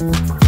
We'll